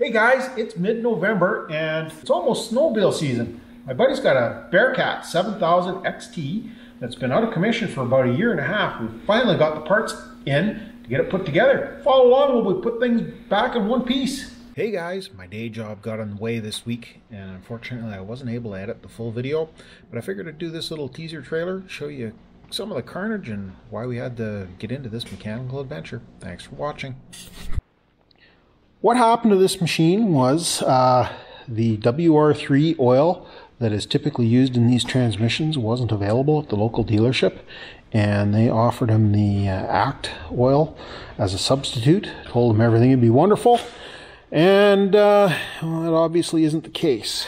Hey guys, it's mid-November and it's almost snowmobile season. My buddy's got a Bearcat 7000 XT that's been out of commission for about a year and a half. We finally got the parts in to get it put together. Follow along while we put things back in one piece. Hey guys, my day job got in the way this week and unfortunately I wasn't able to edit the full video, but I figured I'd do this little teaser trailer, show you some of the carnage and why we had to get into this mechanical adventure. Thanks for watching. What happened to this machine was uh, the WR3 oil that is typically used in these transmissions wasn't available at the local dealership and they offered him the uh, ACT oil as a substitute. Told him everything would be wonderful and uh, well, that obviously isn't the case.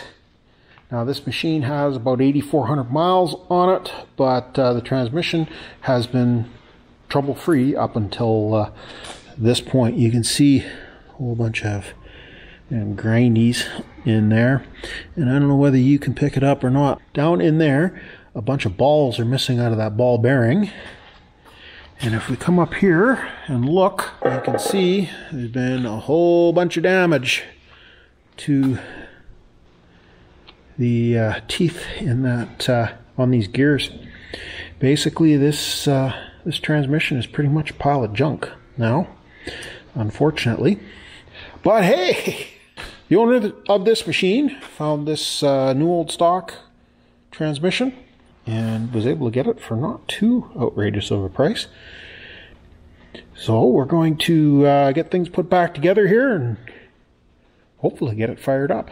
Now this machine has about 8,400 miles on it, but uh, the transmission has been trouble-free up until uh, this point. You can see whole bunch of grindies in there. And I don't know whether you can pick it up or not. Down in there, a bunch of balls are missing out of that ball bearing. And if we come up here and look, you can see there's been a whole bunch of damage to the uh, teeth in that uh, on these gears. Basically, this uh, this transmission is pretty much a pile of junk now, unfortunately. But hey, the owner of this machine found this uh, new old stock transmission and was able to get it for not too outrageous of a price. So we're going to uh, get things put back together here and hopefully get it fired up.